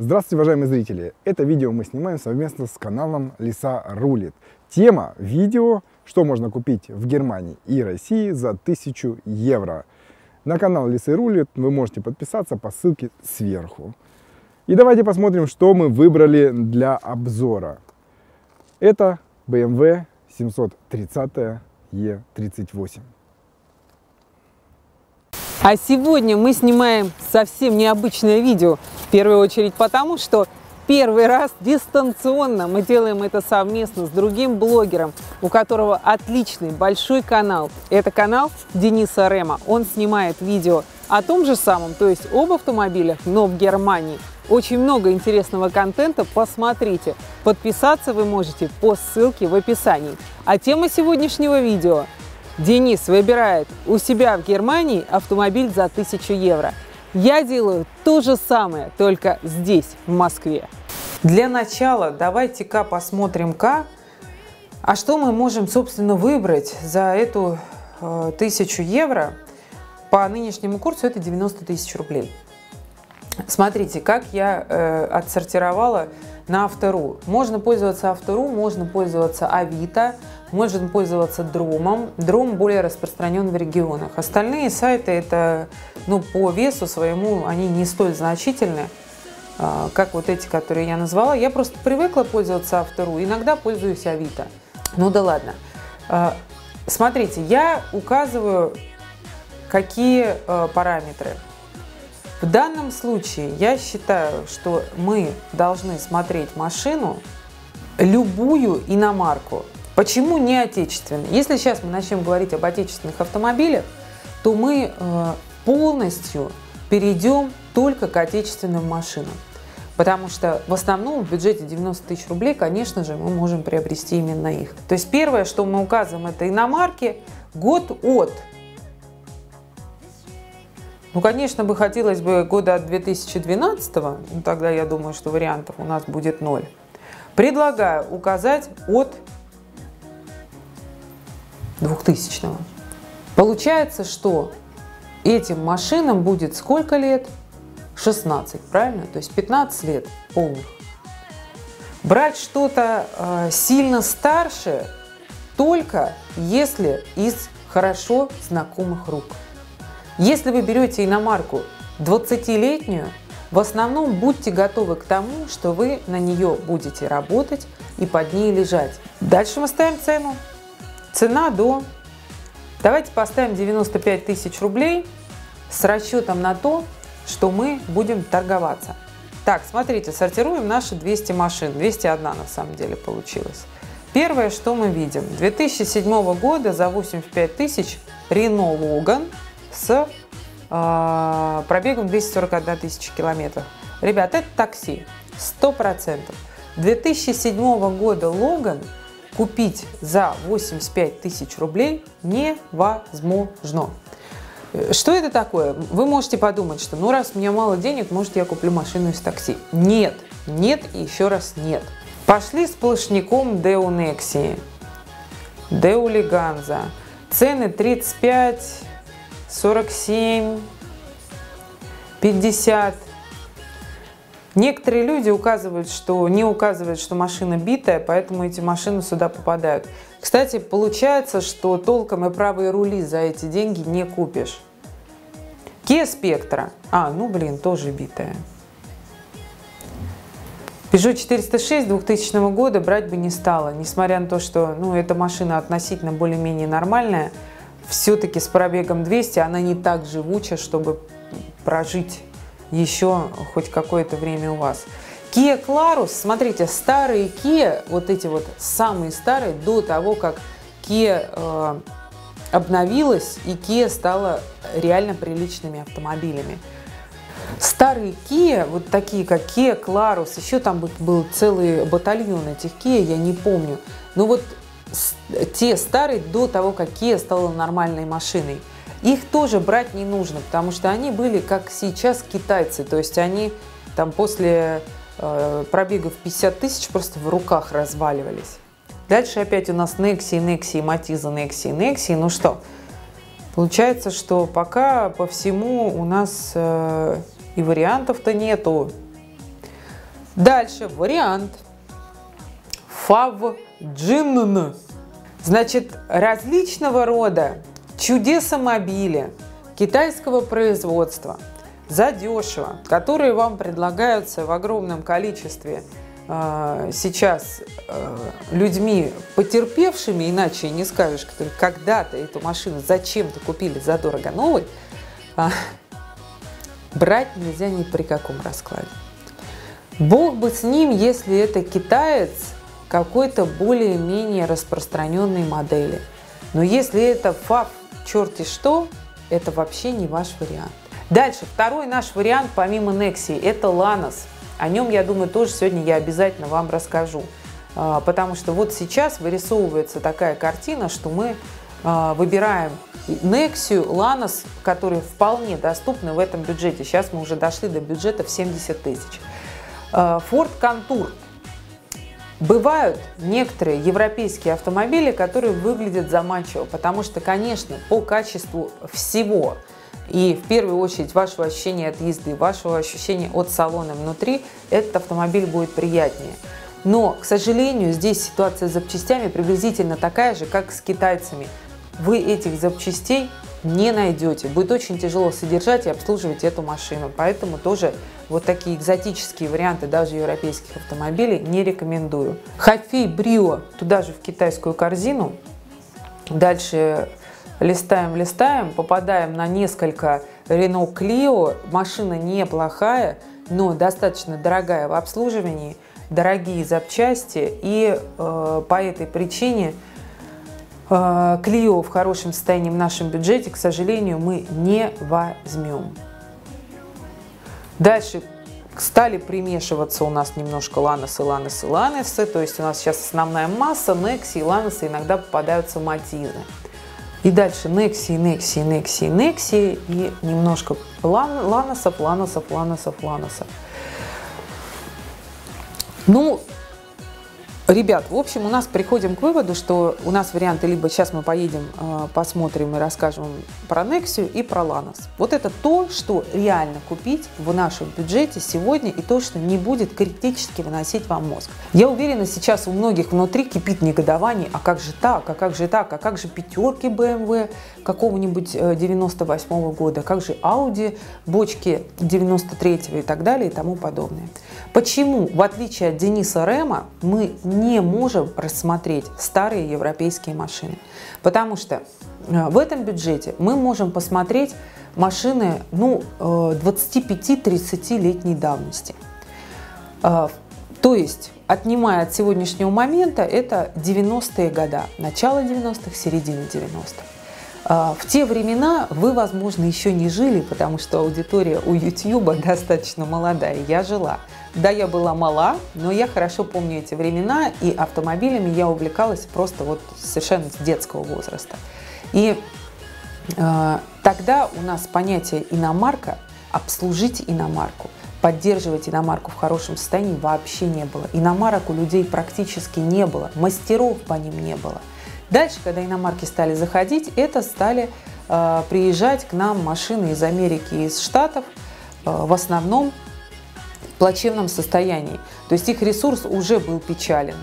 Здравствуйте, уважаемые зрители! Это видео мы снимаем совместно с каналом Лиса Рулит. Тема видео, что можно купить в Германии и России за 1000 евро. На канал Лисы Рулит вы можете подписаться по ссылке сверху. И давайте посмотрим, что мы выбрали для обзора. Это BMW 730 E38. А сегодня мы снимаем совсем необычное видео. В первую очередь потому, что первый раз дистанционно мы делаем это совместно с другим блогером, у которого отличный большой канал. Это канал Дениса Рема. Он снимает видео о том же самом, то есть об автомобилях, но в Германии. Очень много интересного контента, посмотрите. Подписаться вы можете по ссылке в описании. А тема сегодняшнего видео – Денис выбирает у себя в Германии автомобиль за 1000 евро. Я делаю то же самое, только здесь, в Москве. Для начала давайте-ка посмотрим-ка, а что мы можем, собственно, выбрать за эту э, 1000 евро. По нынешнему курсу это 90 тысяч рублей. Смотрите, как я э, отсортировала на Автору. Можно пользоваться Автору, можно пользоваться Авито, можно пользоваться Дромом. Дром более распространен в регионах. Остальные сайты, это, ну, по весу своему, они не столь значительны, а, как вот эти, которые я назвала. Я просто привыкла пользоваться Автору, иногда пользуюсь Авито. Ну да ладно. А, смотрите, я указываю, какие а, параметры. В данном случае я считаю, что мы должны смотреть машину, любую иномарку, Почему не отечественные? Если сейчас мы начнем говорить об отечественных автомобилях, то мы э, полностью перейдем только к отечественным машинам. Потому что в основном в бюджете 90 тысяч рублей, конечно же, мы можем приобрести именно их. То есть первое, что мы указываем, это иномарки, год от. Ну, конечно, бы хотелось бы года от 2012, ну, тогда я думаю, что вариантов у нас будет ноль. Предлагаю указать от 2000 -го. Получается, что этим машинам будет сколько лет? 16, правильно? То есть 15 лет полных. Брать что-то э, сильно старше только если из хорошо знакомых рук. Если вы берете иномарку 20-летнюю, в основном будьте готовы к тому, что вы на нее будете работать и под ней лежать. Дальше мы ставим цену. Цена до... Давайте поставим 95 тысяч рублей с расчетом на то, что мы будем торговаться. Так, смотрите, сортируем наши 200 машин. 201 на самом деле получилось. Первое, что мы видим. 2007 года за 85 тысяч Renault Logan с э, пробегом 241 тысяча километров. Ребята, это такси. 100%. 2007 года Logan купить за 85 тысяч рублей невозможно. Э, что это такое? Вы можете подумать, что ну раз у меня мало денег, может я куплю машину из такси. Нет, нет и еще раз нет. Пошли сплошняком Деу Нексии, Деу Лиганза. Цены 35, 47, 50, Некоторые люди указывают, что не указывают, что машина битая, поэтому эти машины сюда попадают. Кстати, получается, что толком и правые рули за эти деньги не купишь. Kia Spectra. А, ну блин, тоже битая. Peugeot 406 2000 года брать бы не стала, несмотря на то, что ну, эта машина относительно более-менее нормальная, все-таки с пробегом 200 она не так живуча, чтобы прожить еще хоть какое-то время у вас. Kia Clarus, смотрите, старые Kia, вот эти вот самые старые, до того, как Kia э, обновилась и Kia стала реально приличными автомобилями. Старые Kia, вот такие как Kia Clarus, еще там был целый батальон этих Kia, я не помню. Но вот те старые до того, как Kia стала нормальной машиной – их тоже брать не нужно, потому что они были, как сейчас, китайцы. То есть они там после э, пробегов 50 тысяч просто в руках разваливались. Дальше опять у нас Nexi, Nexi, Матиза, Nexi, Nexi. Ну что, получается, что пока по всему у нас э, и вариантов-то нету. Дальше вариант. Фавджин. Значит, различного рода чудесомобили китайского производства задешево, которые вам предлагаются в огромном количестве э, сейчас э, людьми потерпевшими, иначе не скажешь, которые когда-то эту машину зачем-то купили задорого новой, э, брать нельзя ни при каком раскладе. Бог бы с ним, если это китаец какой-то более-менее распространенной модели. Но если это фаб черти что, это вообще не ваш вариант. Дальше, второй наш вариант, помимо Nexi, это Lanos. О нем, я думаю, тоже сегодня я обязательно вам расскажу. А, потому что вот сейчас вырисовывается такая картина, что мы а, выбираем Nexia, Lanos, которые вполне доступны в этом бюджете. Сейчас мы уже дошли до бюджета в 70 тысяч. А, Ford Contour. Бывают некоторые европейские автомобили, которые выглядят заманчиво, потому что, конечно, по качеству всего и в первую очередь вашего ощущения от езды, вашего ощущения от салона внутри, этот автомобиль будет приятнее. Но, к сожалению, здесь ситуация с запчастями приблизительно такая же, как с китайцами. Вы этих запчастей не найдете. Будет очень тяжело содержать и обслуживать эту машину. Поэтому тоже вот такие экзотические варианты даже европейских автомобилей не рекомендую. Хафей Брио туда же в китайскую корзину. Дальше листаем, листаем, попадаем на несколько Renault Clio. Машина неплохая, но достаточно дорогая в обслуживании, дорогие запчасти. И э, по этой причине э, Clio в хорошем состоянии в нашем бюджете, к сожалению, мы не возьмем. Дальше стали примешиваться у нас немножко ланосы, ланосы, ланосы. То есть у нас сейчас основная масса, нексии и ланосы иногда попадаются матизы. И дальше нексии, нексии, нексии, нексии и немножко лан, ланосов, ланосов, ланосов, ланосов. Ну, Ребят, в общем, у нас приходим к выводу, что у нас варианты либо сейчас мы поедем, а, посмотрим и расскажем про Nexia и про Lanos. Вот это то, что реально купить в нашем бюджете сегодня и то, что не будет критически выносить вам мозг. Я уверена, сейчас у многих внутри кипит негодование, а как же так, а как же так, а как же пятерки BMW какого-нибудь 98 э, -го года, как же Audi, бочки 93 и так далее и тому подобное. Почему, в отличие от Дениса Рема, мы не можем рассмотреть старые европейские машины? Потому что э, в этом бюджете мы можем посмотреть машины ну, 25-30-летней э, давности. Э, то есть, отнимая от сегодняшнего момента, это 90-е года, начало 90-х, середина 90-х. В те времена вы, возможно, еще не жили, потому что аудитория у YouTube достаточно молодая. Я жила. Да, я была мала, но я хорошо помню эти времена, и автомобилями я увлекалась просто вот совершенно с детского возраста. И э, тогда у нас понятие иномарка, обслужить иномарку, поддерживать иномарку в хорошем состоянии вообще не было. Иномарок у людей практически не было, мастеров по ним не было. Дальше, когда иномарки стали заходить, это стали э, приезжать к нам машины из Америки и из Штатов, э, в основном плачевном состоянии. То есть их ресурс уже был печален.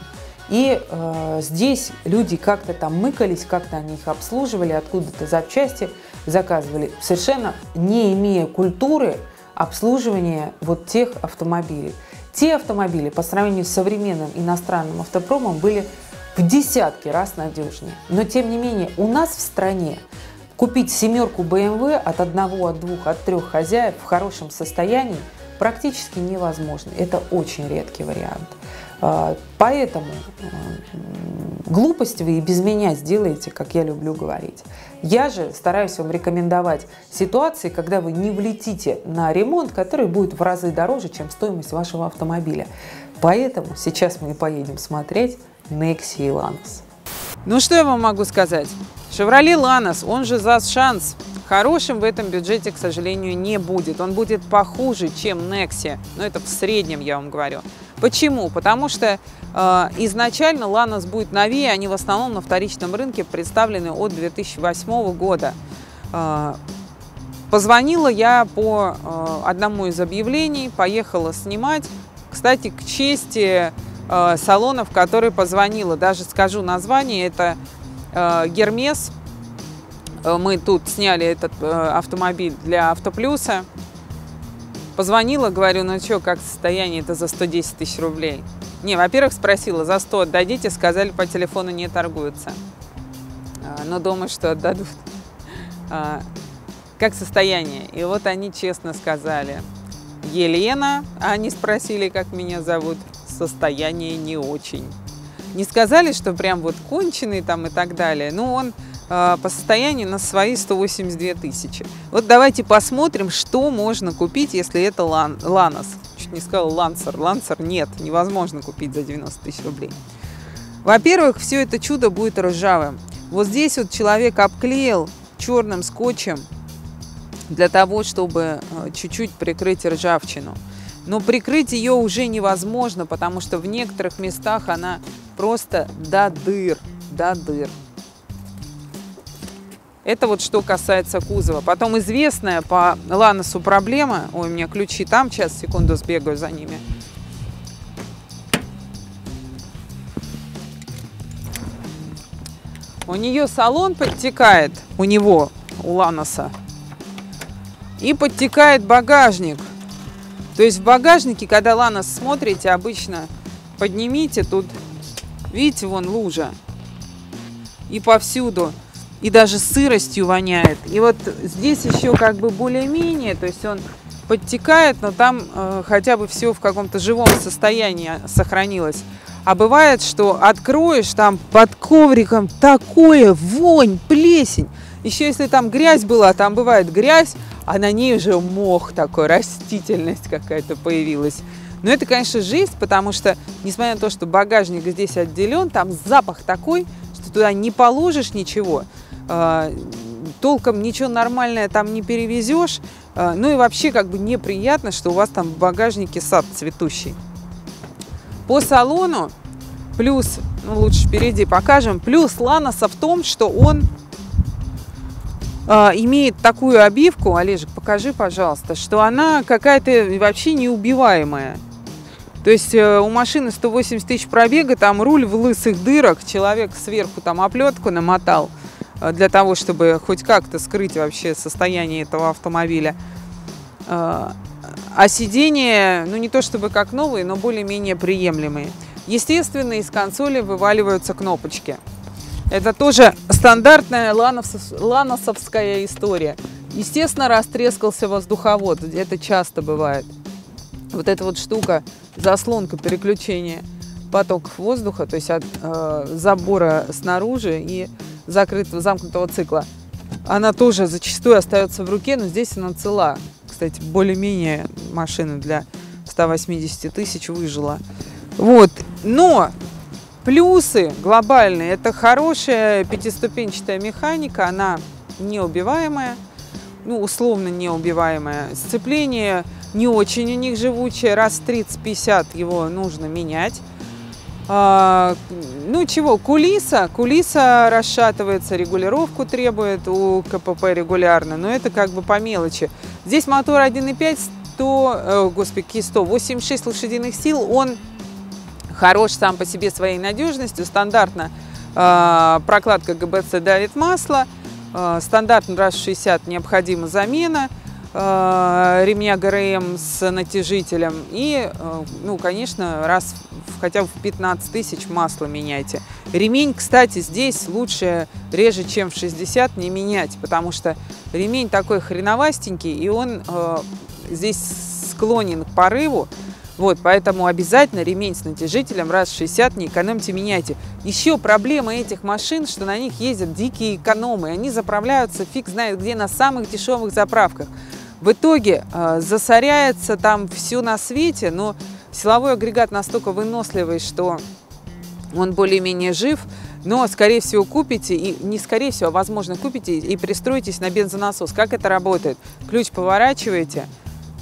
И э, здесь люди как-то там мыкались, как-то они их обслуживали, откуда-то запчасти заказывали, совершенно не имея культуры обслуживания вот тех автомобилей. Те автомобили по сравнению с современным иностранным автопромом были в десятки раз надежнее. Но тем не менее у нас в стране купить семерку BMW от одного, от двух, от трех хозяев в хорошем состоянии – практически невозможно. Это очень редкий вариант. А, поэтому глупость вы и без меня сделаете, как я люблю говорить. Я же стараюсь вам рекомендовать ситуации, когда вы не влетите на ремонт, который будет в разы дороже, чем стоимость вашего автомобиля. Поэтому сейчас мы поедем смотреть Nexi и Lanos. Ну что я вам могу сказать? Chevrolet Lanos, он же ЗАЗ Шанс, Хорошим в этом бюджете, к сожалению, не будет. Он будет похуже, чем Nexia, но это в среднем, я вам говорю. Почему? Потому что изначально Ланос будет новее, они в основном на вторичном рынке представлены от 2008 года. Э, позвонила я по э, одному из объявлений, поехала снимать. Кстати, к чести салонов, которые позвонила, даже скажу название, это Гермес. Мы тут сняли этот автомобиль для Автоплюса. Позвонила, говорю, ну что, как состояние, это за 110 тысяч рублей. Не, во-первых, спросила, за 100 отдадите, сказали, по телефону не торгуются. А, но думаю, что отдадут. А, как состояние? И вот они честно сказали, Елена, а они спросили, как меня зовут, состояние не очень. Не сказали, что прям вот конченый там и так далее. Ну, он э, по состоянию на свои 182 тысячи. Вот давайте посмотрим, что можно купить, если это лан, Ланос. Чуть не сказал Лансер. Лансер нет, невозможно купить за 90 тысяч рублей. Во-первых, все это чудо будет ржавым. Вот здесь вот человек обклеил черным скотчем для того, чтобы э, чуть-чуть прикрыть ржавчину. Но прикрыть ее уже невозможно, потому что в некоторых местах она просто до дыр, до дыр. Это вот что касается кузова. Потом известная по Ланосу проблема. Ой, у меня ключи там, сейчас, секунду, сбегаю за ними. У нее салон подтекает, у него, у Ланоса. И подтекает багажник. То есть в багажнике, когда Ланос смотрите, обычно поднимите, тут, видите, вон лужа. И повсюду и даже сыростью воняет. И вот здесь еще как бы более-менее, то есть он подтекает, но там э, хотя бы все в каком-то живом состоянии сохранилось. А бывает, что откроешь там под ковриком такое вонь, плесень. Еще если там грязь была, там бывает грязь, а на ней уже мох такой, растительность какая-то появилась. Но это, конечно, жизнь, потому что, несмотря на то, что багажник здесь отделен, там запах такой, что туда не положишь ничего. А, толком ничего нормальное там не перевезешь. А, ну и вообще как бы неприятно, что у вас там в багажнике сад цветущий. По салону плюс, ну лучше впереди покажем, плюс Ланоса в том, что он э, имеет такую обивку, Олежек, покажи, пожалуйста, что она какая-то вообще неубиваемая. То есть э, у машины 180 тысяч пробега, там руль в лысых дырах, человек сверху там оплетку намотал – для того, чтобы хоть как-то скрыть вообще состояние этого автомобиля. Э, а сиденья, ну не то чтобы как новые, но более-менее приемлемые. Естественно, из консоли вываливаются кнопочки. Это тоже стандартная ланосовская история. Естественно, растрескался воздуховод. Это часто бывает. Вот эта вот штука, заслонка переключения потоков воздуха, то есть от э, забора снаружи и закрытого, замкнутого цикла, она тоже зачастую остается в руке, но здесь она цела. Кстати, более-менее машина для 180 тысяч выжила. Вот. Но плюсы глобальные. Это хорошая пятиступенчатая механика, она неубиваемая, ну, условно неубиваемая. Сцепление не очень у них живучее, раз 30-50 его нужно менять. А, ну чего, кулиса, кулиса расшатывается, регулировку требует у КПП регулярно, но это как бы по мелочи. Здесь мотор 1.5, 100, э, господи, 100, 86 лошадиных сил, он хорош сам по себе своей надежностью, стандартно э, прокладка ГБЦ давит масло, э, стандартно раз в 60 необходима замена, ремня ГРМ с натяжителем. И, э, ну, конечно, раз хотя бы в 15 тысяч масло меняйте. Ремень, кстати, здесь лучше реже, чем в 60 не менять, потому что ремень такой хреновастенький, и он э, здесь склонен к порыву. Вот, поэтому обязательно ремень с натяжителем раз в 60 не экономьте, меняйте. Еще проблема этих машин, что на них ездят дикие экономы. Они заправляются фиг знает где на самых дешевых заправках. В итоге э, засоряется там все на свете, но силовой агрегат настолько выносливый, что он более-менее жив, но, скорее всего, купите, и не скорее всего, а возможно, купите и пристроитесь на бензонасос. Как это работает? Ключ поворачиваете,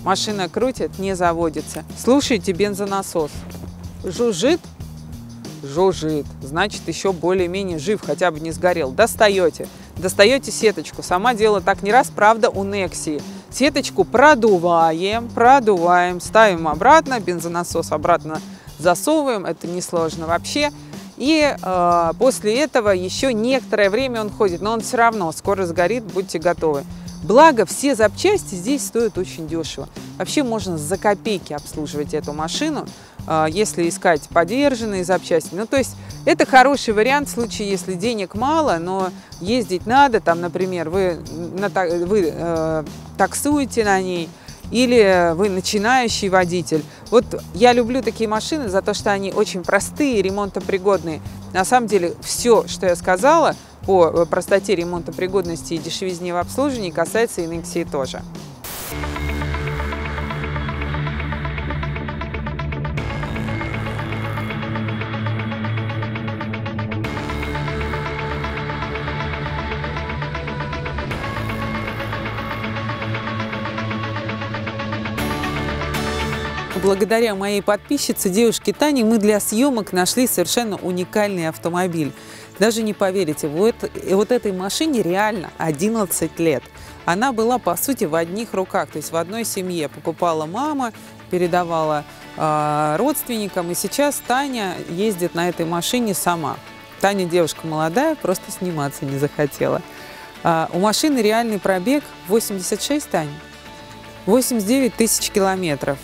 машина крутит, не заводится. Слушайте бензонасос. Жужжит? Жужжит. Значит, еще более-менее жив, хотя бы не сгорел. Достаете. Достаете сеточку. Сама делала так не раз, правда, у Нексии Сеточку продуваем, продуваем, ставим обратно, бензонасос обратно засовываем, это несложно вообще. И э, после этого еще некоторое время он ходит, но он все равно скоро сгорит, будьте готовы. Благо, все запчасти здесь стоят очень дешево. Вообще можно за копейки обслуживать эту машину, если искать подержанные запчасти. Ну, то есть это хороший вариант в случае, если денег мало, но ездить надо. Там, например, вы, на, вы э, таксуете на ней, или вы начинающий водитель. Вот я люблю такие машины за то, что они очень простые, ремонтопригодные. На самом деле все, что я сказала по э, простоте ремонтопригодности и дешевизне в обслуживании, касается и Nexia тоже. Благодаря моей подписчице, девушке Тане, мы для съемок нашли совершенно уникальный автомобиль. Даже не поверите, вот, вот этой машине реально 11 лет. Она была, по сути, в одних руках, то есть в одной семье. Покупала мама, передавала э, родственникам, и сейчас Таня ездит на этой машине сама. Таня девушка молодая, просто сниматься не захотела. А, у машины реальный пробег 86, Таня? 89 тысяч километров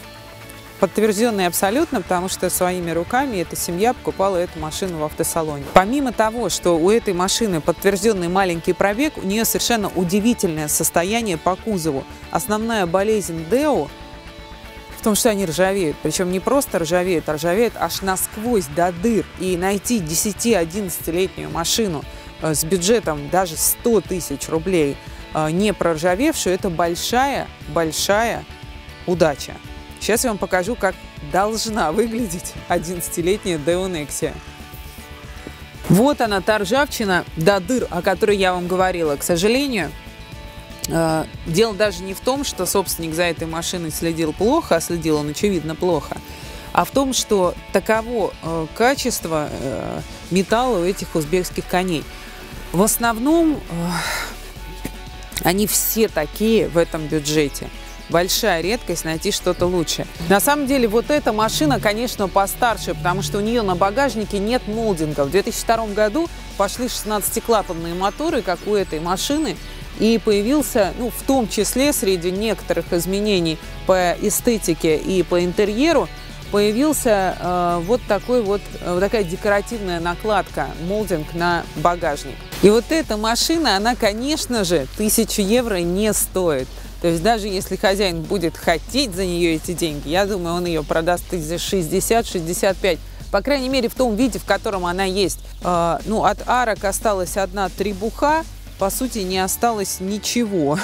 подтвержденный абсолютно, потому что своими руками эта семья покупала эту машину в автосалоне. Помимо того, что у этой машины подтвержденный маленький пробег, у нее совершенно удивительное состояние по кузову. Основная болезнь Део в том, что они ржавеют. Причем не просто ржавеют, а ржавеют аж насквозь до дыр. И найти 10-11-летнюю машину э, с бюджетом даже 100 тысяч рублей, э, не проржавевшую, это большая-большая удача. Сейчас я вам покажу, как должна выглядеть 11-летняя Деонексия. Вот она, та ржавчина до дыр, о которой я вам говорила. К сожалению, э, дело даже не в том, что собственник за этой машиной следил плохо, а следил он, очевидно, плохо, а в том, что таково э, качество э, металла у этих узбекских коней. В основном они все такие в этом бюджете большая редкость найти что-то лучше. На самом деле вот эта машина, конечно, постарше, потому что у нее на багажнике нет молдинга. В 2002 году пошли 16-клапанные моторы, как у этой машины, и появился, ну, в том числе среди некоторых изменений по эстетике и по интерьеру, появился э, вот такой вот, э, вот такая декоративная накладка, молдинг на багажник. И вот эта машина, она, конечно же, тысячу евро не стоит. То есть даже если хозяин будет хотеть за нее эти деньги, я думаю, он ее продаст за 60-65. По крайней мере, в том виде, в котором она есть. Э, ну, от арок осталась одна требуха, по сути, не осталось ничего.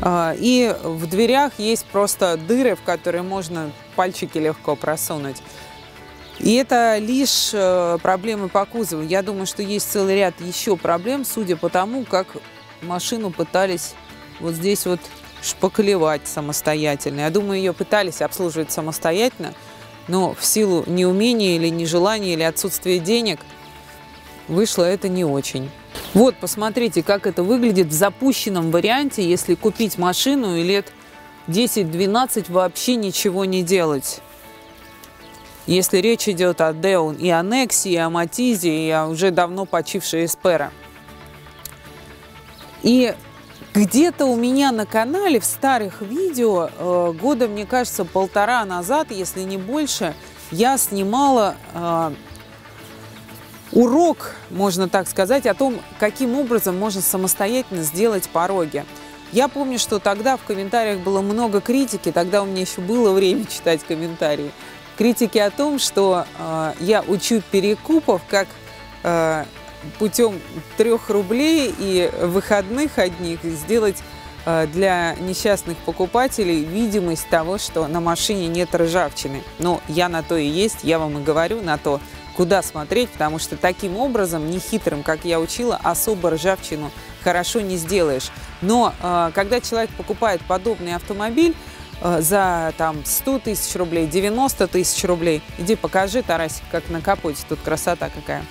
Э, и в дверях есть просто дыры, в которые можно пальчики легко просунуть. И это лишь э, проблемы по кузову. Я думаю, что есть целый ряд еще проблем, судя по тому, как машину пытались вот здесь вот шпаклевать самостоятельно. Я думаю, ее пытались обслуживать самостоятельно, но в силу неумения или нежелания или отсутствия денег вышло это не очень. Вот, посмотрите, как это выглядит в запущенном варианте, если купить машину и лет 10-12 вообще ничего не делать. Если речь идет о Деон и о и о Матизе, и о уже давно почившей Эспера. И где-то у меня на канале в старых видео, э, года, мне кажется, полтора назад, если не больше, я снимала э, урок, можно так сказать, о том, каким образом можно самостоятельно сделать пороги. Я помню, что тогда в комментариях было много критики, тогда у меня еще было время читать комментарии. Критики о том, что э, я учу перекупов, как э, путем трех рублей и выходных одних сделать э, для несчастных покупателей видимость того, что на машине нет ржавчины. Но я на то и есть, я вам и говорю на то, куда смотреть, потому что таким образом, нехитрым, как я учила, особо ржавчину хорошо не сделаешь. Но э, когда человек покупает подобный автомобиль, э, за там 100 тысяч рублей, 90 тысяч рублей. Иди покажи, Тарасик, как на капоте. Тут красота какая.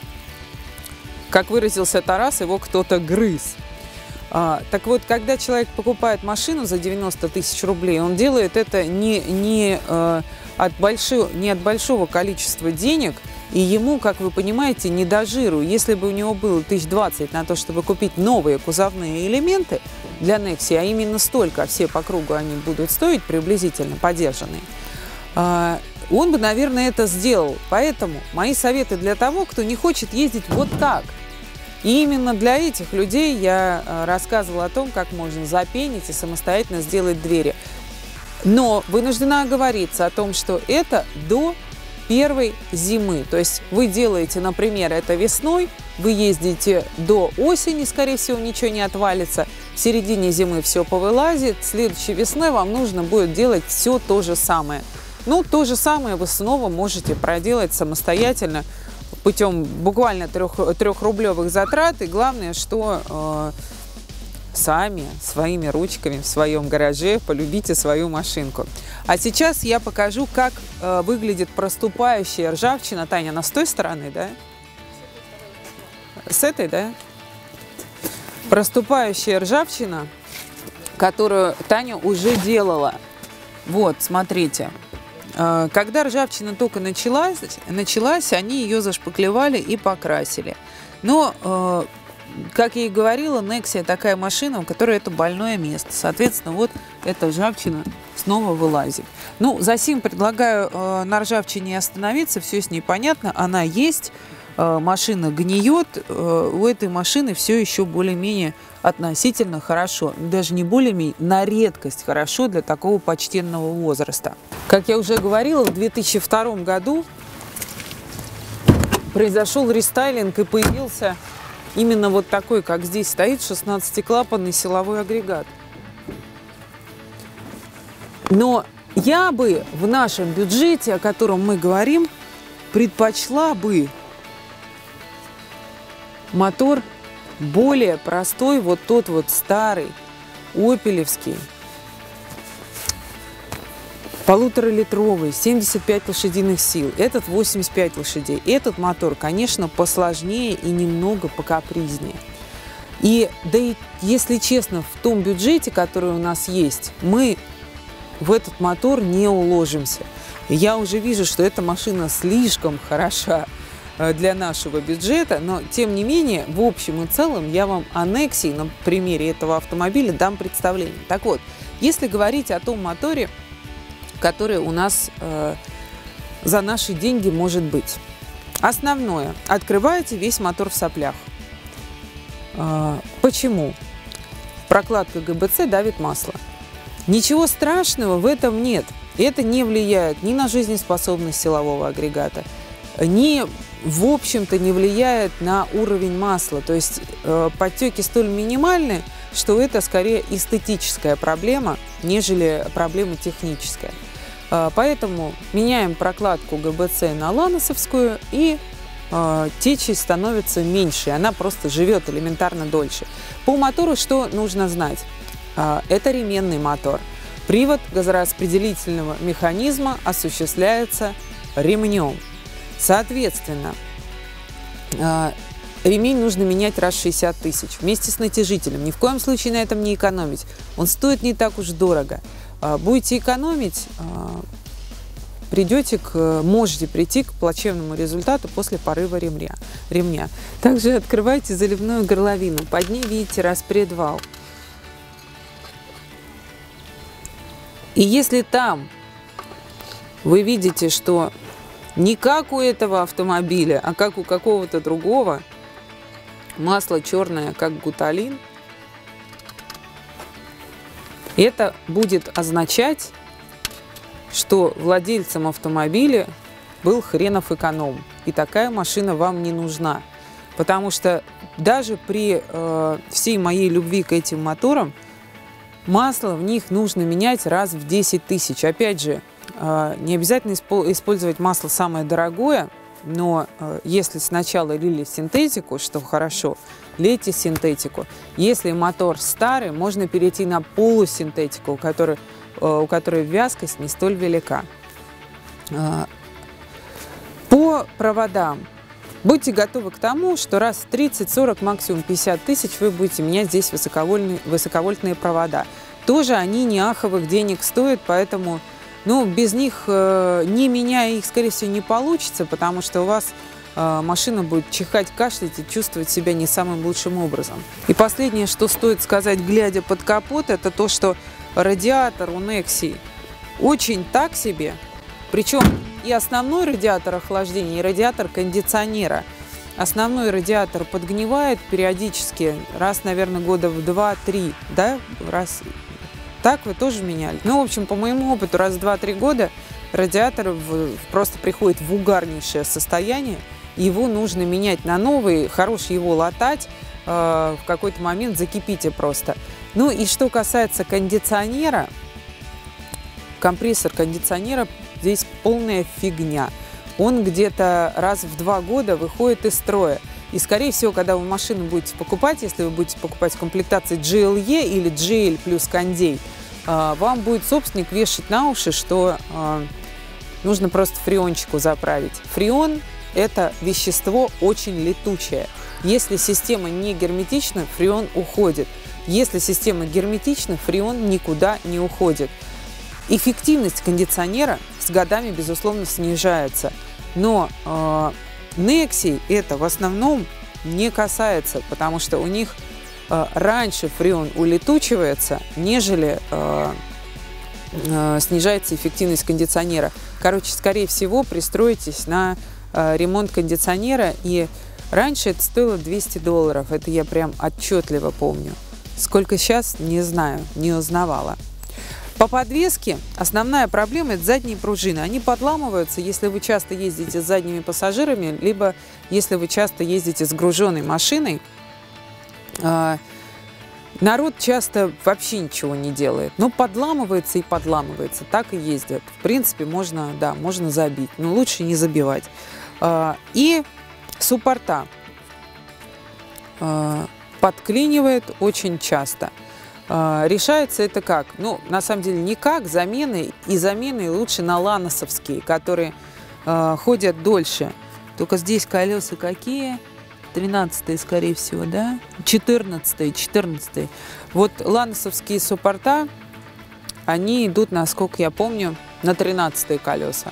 Как выразился Тарас, его кто-то грыз. А, так вот, когда человек покупает машину за 90 тысяч рублей, он делает это не, не, э, от большого, не от большого количества денег, и ему, как вы понимаете, не до жиру. Если бы у него было тысяч двадцать на то, чтобы купить новые кузовные элементы для Nexi, а именно столько, а все по кругу они будут стоить приблизительно, подержанные, э, он бы, наверное, это сделал. Поэтому мои советы для того, кто не хочет ездить вот так – и именно для этих людей я э, рассказывала о том, как можно запенить и самостоятельно сделать двери. Но вынуждена оговориться о том, что это до первой зимы. То есть вы делаете, например, это весной, вы ездите до осени, скорее всего, ничего не отвалится. В середине зимы все повылазит, следующей весной вам нужно будет делать все то же самое. Ну, то же самое вы снова можете проделать самостоятельно путем буквально трех, трехрублевых затрат. И главное, что э, сами своими ручками в своем гараже полюбите свою машинку. А сейчас я покажу, как э, выглядит проступающая ржавчина. Таня, она с той стороны, да? С этой, да? Проступающая ржавчина, которую Таня уже делала. Вот, смотрите. А, когда ржавчина только началась, началась они ее зашпаклевали и покрасили. Но, а, как я и говорила, Nexia такая машина, у которой это больное место. Соответственно, вот эта ржавчина снова вылазит. Ну, за сим предлагаю а, на ржавчине остановиться, все с ней понятно, она есть. Э, машина гниет, э, у этой машины все еще более-менее относительно хорошо. Даже не более-менее, на редкость хорошо для такого почтенного возраста. Как я уже говорила, в 2002 году произошел рестайлинг и появился именно вот такой, как здесь стоит, 16-клапанный силовой агрегат. Но я бы в нашем бюджете, о котором мы говорим, предпочла бы Мотор более простой, вот тот вот старый, опелевский, полуторалитровый, 75 лошадиных сил. Этот 85 лошадей. Этот мотор, конечно, посложнее и немного покапризнее. И, да и, если честно, в том бюджете, который у нас есть, мы в этот мотор не уложимся. я уже вижу, что эта машина слишком хороша для нашего бюджета, но тем не менее, в общем и целом, я вам Nexi на примере этого автомобиля дам представление. Так вот, если говорить о том моторе, который у нас э, за наши деньги может быть. Основное. Открываете весь мотор в соплях. Э, почему? Прокладка ГБЦ давит масло. Ничего страшного в этом нет. Это не влияет ни на жизнеспособность силового агрегата, ни в общем-то не влияет на уровень масла. То есть э, подтеки столь минимальны, что это скорее эстетическая проблема, нежели проблема техническая. Э, поэтому меняем прокладку ГБЦ на ланосовскую и э, течи становится меньше, она просто живет элементарно дольше. По мотору что нужно знать? Э, это ременный мотор. Привод газораспределительного механизма осуществляется ремнем. Соответственно, а, ремень нужно менять раз в 60 тысяч вместе с натяжителем. Ни в коем случае на этом не экономить. Он стоит не так уж дорого. А, будете экономить, а, придете к, можете прийти к плачевному результату после порыва ремня. ремня. Также открывайте заливную горловину. Под ней видите распредвал. И если там вы видите, что не как у этого автомобиля, а как у какого-то другого. Масло черное, как гуталин. Это будет означать, что владельцем автомобиля был хренов эконом. И такая машина вам не нужна. Потому что даже при э, всей моей любви к этим моторам, масло в них нужно менять раз в 10 тысяч. Опять же, не обязательно использовать масло самое дорогое, но а, если сначала лили синтетику, что хорошо, лейте синтетику. Если мотор старый, можно перейти на полусинтетику, у которой, а, у которой вязкость не столь велика. По проводам Будьте готовы к тому, что раз 30, 40, максимум 50 тысяч вы будете менять здесь высоковольтные, высоковольтные провода. Тоже они не аховых денег стоят, поэтому ну, без них, э, не меняя их, скорее всего, не получится, потому что у вас э, машина будет чихать, кашлять и чувствовать себя не самым лучшим образом. И последнее, что стоит сказать, глядя под капот, это то, что радиатор у Nexi очень так себе, причем и основной радиатор охлаждения, и радиатор кондиционера. Основной радиатор подгнивает периодически, раз, наверное, года в 2-3, да, раз. Так вы тоже меняли? Ну, в общем, по моему опыту, раз в 2-3 года радиатор в, просто приходит в угарнейшее состояние, его нужно менять на новый, хорош его латать, э, в какой-то момент закипите просто. Ну и что касается кондиционера, компрессор кондиционера здесь полная фигня. Он где-то раз в два года выходит из строя. И, скорее всего, когда вы машину будете покупать, если вы будете покупать комплектации GLE или GL плюс кондей, а, вам будет собственник вешать на уши, что а, нужно просто фреончику заправить. Фреон – это вещество очень летучее. Если система не герметична, фреон уходит. Если система герметична, фреон никуда не уходит. Эффективность кондиционера с годами, безусловно, снижается. Но э, Nexi это в основном не касается, потому что у них э, раньше фреон улетучивается, нежели э, э, снижается эффективность кондиционера. Короче, скорее всего, пристроитесь на э, ремонт кондиционера, и раньше это стоило 200 долларов, это я прям отчетливо помню. Сколько сейчас, не знаю, не узнавала. По подвеске основная проблема – это задние пружины. Они подламываются, если вы часто ездите с задними пассажирами, либо если вы часто ездите с груженной машиной. А, народ часто вообще ничего не делает. Но подламывается и подламывается. Так и ездят. В принципе, можно, да, можно забить. Но лучше не забивать. А, и суппорта а, подклинивает очень часто – решается это как? Ну, на самом деле, никак. Замены и замены лучше на ланосовские, которые э, ходят дольше. Только здесь колеса какие? 13 скорее всего, да? 14 14 Вот ланосовские суппорта, они идут, насколько я помню, на 13 колеса.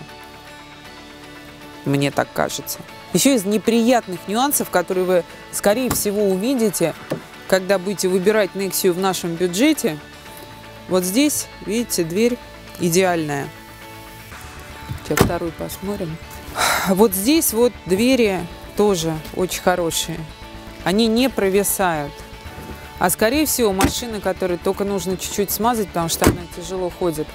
Мне так кажется. Еще из неприятных нюансов, которые вы, скорее всего, увидите, когда будете выбирать Nexia в нашем бюджете, вот здесь, видите, дверь идеальная. Сейчас вторую посмотрим. Вот здесь вот двери тоже очень хорошие. Они не провисают. А скорее всего машины, которые только нужно чуть-чуть смазать, потому что она тяжело ходит.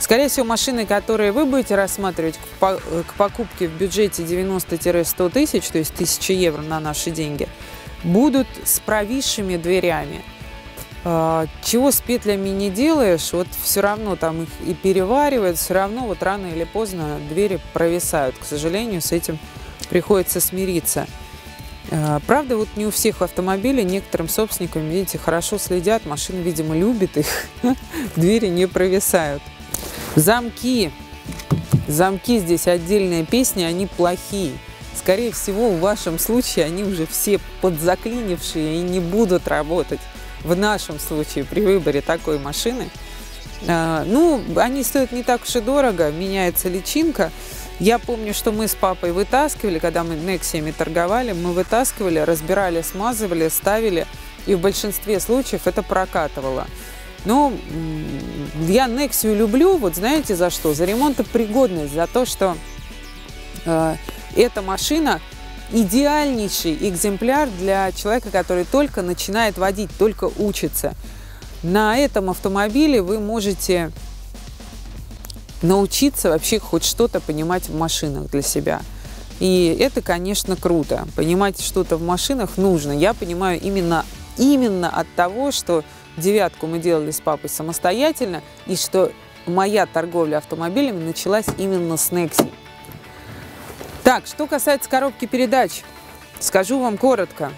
Скорее всего, машины, которые вы будете рассматривать к покупке в бюджете 90-100 тысяч, то есть 1000 евро на наши деньги – будут с провисшими дверями. А, чего с петлями не делаешь, вот все равно там их и переваривают, все равно вот рано или поздно двери провисают. К сожалению, с этим приходится смириться. А, правда, вот не у всех автомобилей, некоторым собственникам, видите, хорошо следят, машина, видимо, любит их, двери не провисают. Замки. Замки здесь отдельная песня, они плохие. Скорее всего, в вашем случае они уже все подзаклинившие и не будут работать. В нашем случае при выборе такой машины. А, ну, они стоят не так уж и дорого, меняется личинка. Я помню, что мы с папой вытаскивали, когда мы Нексиями торговали, мы вытаскивали, разбирали, смазывали, ставили, и в большинстве случаев это прокатывало. Но я Нексию люблю, вот знаете за что? За ремонтопригодность, за то, что э, эта машина идеальнейший экземпляр для человека, который только начинает водить, только учится. На этом автомобиле вы можете научиться вообще хоть что-то понимать в машинах для себя. И это, конечно, круто. Понимать что-то в машинах нужно. Я понимаю именно, именно от того, что девятку мы делали с папой самостоятельно, и что моя торговля автомобилями началась именно с Nexi. Так, что касается коробки передач, скажу вам коротко.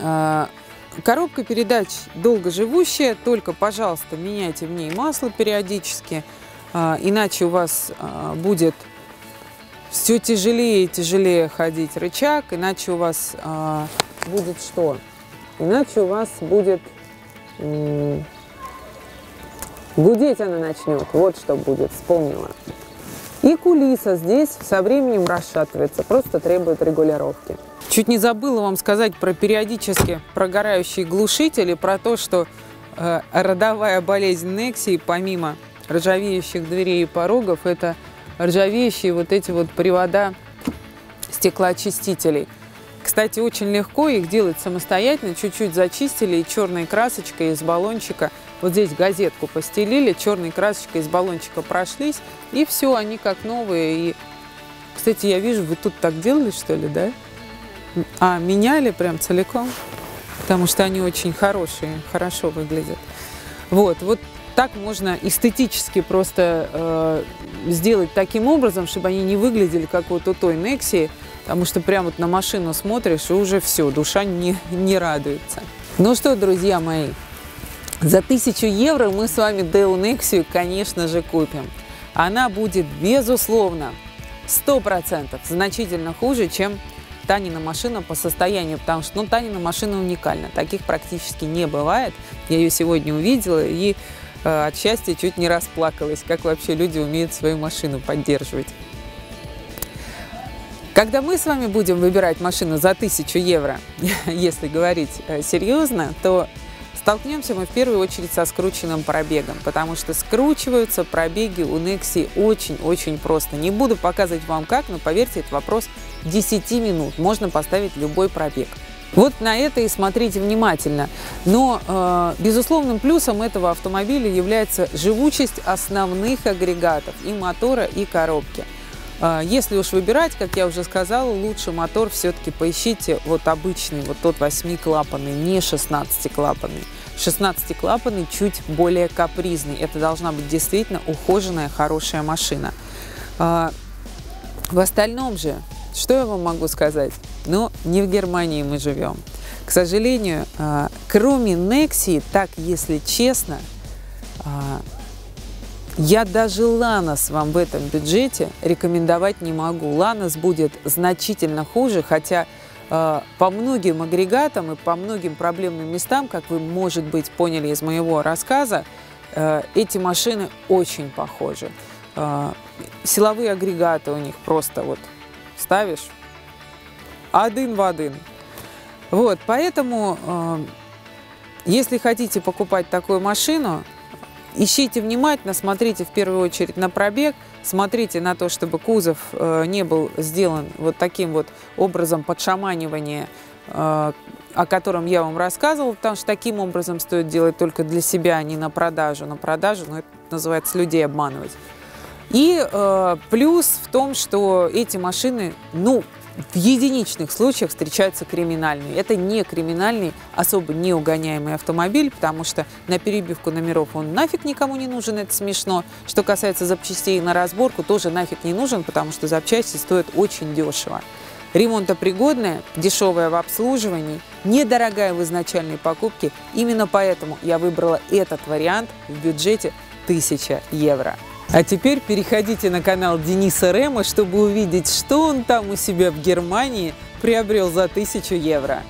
А, коробка передач долгоживущая, только, пожалуйста, меняйте в ней масло периодически, а, иначе у вас а, будет все тяжелее и тяжелее ходить рычаг, иначе у вас будет что? Иначе у вас будет гудеть она начнет. Вот что будет, вспомнила. И кулиса здесь со временем расшатывается, просто требует регулировки. Чуть не забыла вам сказать про периодически прогорающие глушители, про то, что э, родовая болезнь Нексии, помимо ржавеющих дверей и порогов, это ржавеющие вот эти вот привода стеклоочистителей. Кстати, очень легко их делать самостоятельно. Чуть-чуть зачистили и черной красочкой из баллончика. Вот здесь газетку постелили, черной красочкой из баллончика прошлись. И все, они как новые. И, кстати, я вижу, вы тут так делали, что ли, да? А, меняли прям целиком? Потому что они очень хорошие, хорошо выглядят. Вот, вот так можно эстетически просто э, сделать таким образом, чтобы они не выглядели как вот у той Нексии, потому что прямо вот на машину смотришь, и уже все, душа не, не радуется. Ну что, друзья мои, за тысячу евро мы с вами Deo Nexia, конечно же, купим. Она будет, безусловно, 100% значительно хуже, чем Танина машина по состоянию, потому что ну, Танина машина уникальна. Таких практически не бывает. Я ее сегодня увидела, и Э, от счастья чуть не расплакалась, как вообще люди умеют свою машину поддерживать. Когда мы с вами будем выбирать машину за 1000 евро, если говорить э, серьезно, то столкнемся мы в первую очередь со скрученным пробегом, потому что скручиваются пробеги у Nexi очень-очень просто. Не буду показывать вам как, но поверьте, это вопрос 10 минут. Можно поставить любой пробег. Вот на это и смотрите внимательно. Но э, безусловным плюсом этого автомобиля является живучесть основных агрегатов и мотора, и коробки. Э, если уж выбирать, как я уже сказала, лучше мотор все-таки поищите вот обычный, вот тот 8-клапанный, не 16-клапанный. 16-клапанный чуть более капризный. Это должна быть действительно ухоженная, хорошая машина. Э, в остальном же что я вам могу сказать? Ну, не в Германии мы живем. К сожалению, а, кроме Nexi, так, если честно, а, я даже Ланос вам в этом бюджете рекомендовать не могу. Ланос будет значительно хуже, хотя а, по многим агрегатам и по многим проблемным местам, как вы, может быть, поняли из моего рассказа, эти машины очень похожи. Силовые агрегаты у них просто вот ставишь один в один. Вот, поэтому, э, если хотите покупать такую машину, ищите внимательно, смотрите в первую очередь на пробег, смотрите на то, чтобы кузов э, не был сделан вот таким вот образом подшаманивания, э, о котором я вам рассказывала, потому что таким образом стоит делать только для себя, а не на продажу. На продажу, ну, это называется людей обманывать. И э, плюс в том, что эти машины, ну, в единичных случаях встречаются криминальные. Это не криминальный, особо не угоняемый автомобиль, потому что на перебивку номеров он нафиг никому не нужен, это смешно. Что касается запчастей на разборку, тоже нафиг не нужен, потому что запчасти стоят очень дешево. Ремонтопригодная, дешевая в обслуживании, недорогая в изначальной покупке. Именно поэтому я выбрала этот вариант в бюджете 1000 евро. А теперь переходите на канал Дениса Рема, чтобы увидеть, что он там у себя в Германии приобрел за 1000 евро.